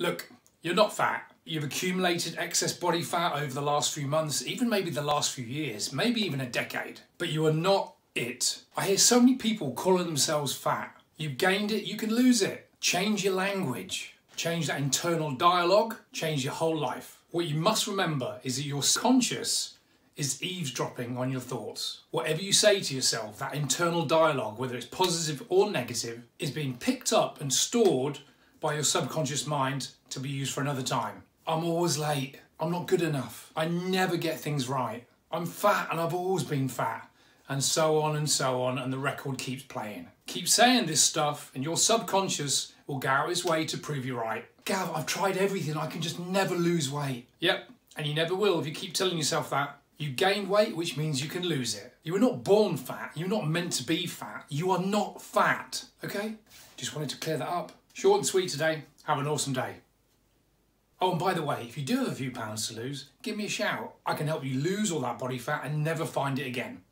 Look, you're not fat. You've accumulated excess body fat over the last few months, even maybe the last few years, maybe even a decade. But you are not it. I hear so many people calling themselves fat. You've gained it, you can lose it. Change your language. Change that internal dialogue, change your whole life. What you must remember is that your conscious is eavesdropping on your thoughts. Whatever you say to yourself, that internal dialogue, whether it's positive or negative, is being picked up and stored by your subconscious mind to be used for another time. I'm always late. I'm not good enough. I never get things right. I'm fat and I've always been fat. And so on and so on, and the record keeps playing. Keep saying this stuff, and your subconscious will go out its way to prove you right. Gav, I've tried everything, I can just never lose weight. Yep, and you never will if you keep telling yourself that. You gain weight, which means you can lose it. You were not born fat, you're not meant to be fat. You are not fat, okay? Just wanted to clear that up. Short and sweet today. Have an awesome day. Oh, and by the way, if you do have a few pounds to lose, give me a shout. I can help you lose all that body fat and never find it again.